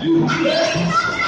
E o grande